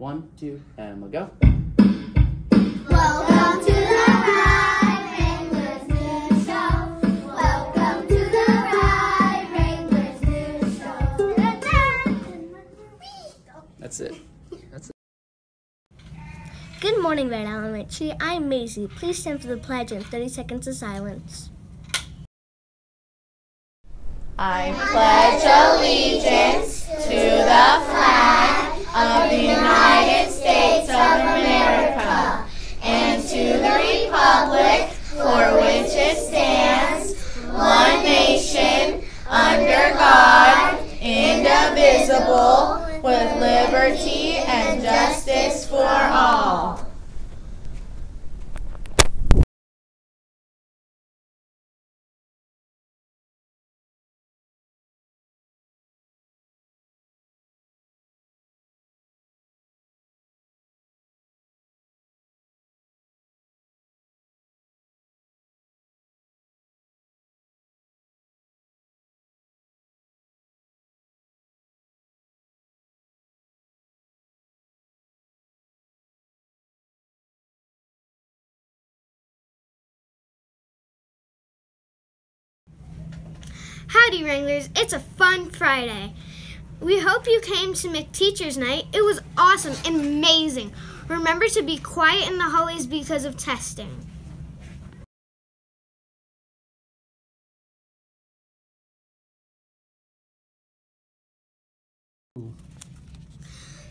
One, two, and we'll go. Welcome to the Wright Wranglers News Show. Welcome to the Wright Wranglers News Show. That's it. That's it. Good morning, Wright Elementary. I'm Maisie. Please stand for the pledge and 30 seconds of silence. I pledge allegiance indivisible, with liberty and justice for all. Howdy, Wranglers. It's a fun Friday. We hope you came to McTeacher's Night. It was awesome and amazing. Remember to be quiet in the hallways because of testing.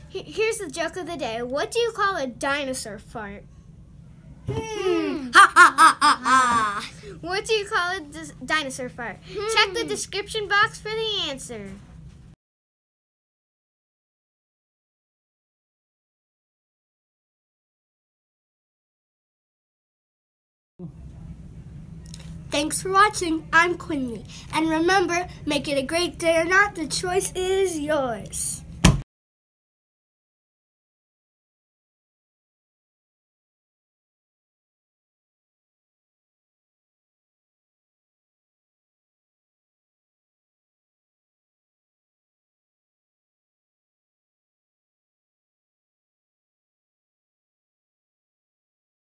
Here's the joke of the day. What do you call a dinosaur fart? Hmm. Ha ha ha ha ha! What do you call a dis- dinosaur fart? Check the hmm. description box for the answer. Thanks for watching. I'm Quinley. And remember, make it a great day or not, the choice is yours.